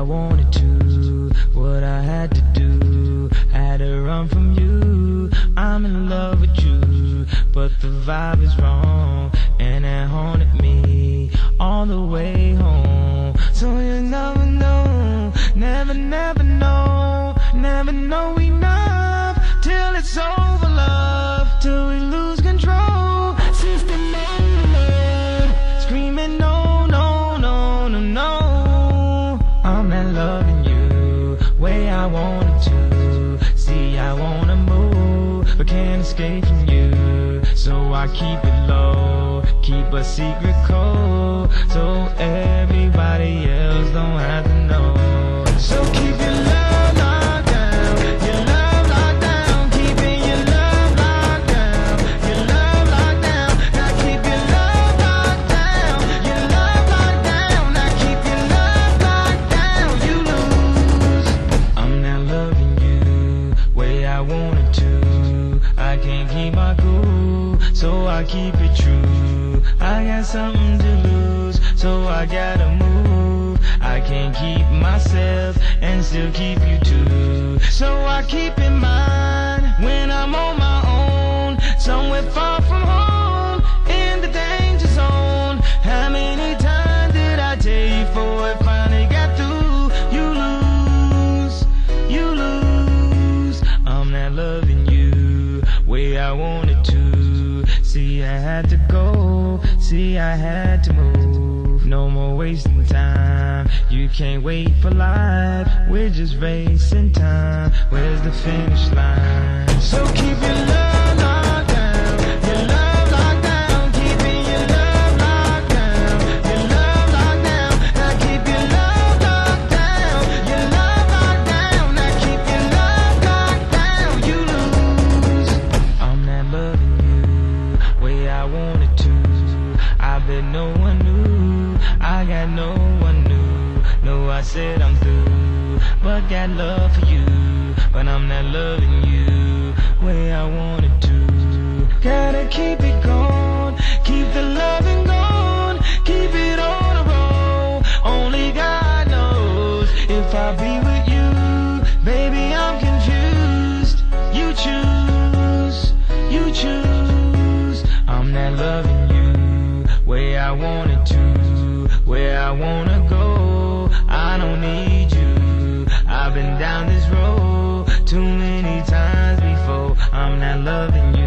I wanted to, what I had to do. Had to run from you. I'm in love with you, but the vibe is wrong, and it haunted me all the way home. So you never know, never, never know, never know. But can't escape from you. So I keep it low, keep a secret code, so I keep it true. I got something to lose, so I gotta move. I can't keep myself and still keep you too. So I keep in I wanted to. See, I had to go. See, I had to move. No more wasting time. You can't wait for life. We're just racing time. Where's the finish line? So keep your I no one knew. I got no one new. No, I said I'm through, but got love for you. But I'm not loving you way I wanted to. Gotta keep it going, way I wanted to, where I wanna go. I don't need you. I've been down this road too many times before. I'm not loving you.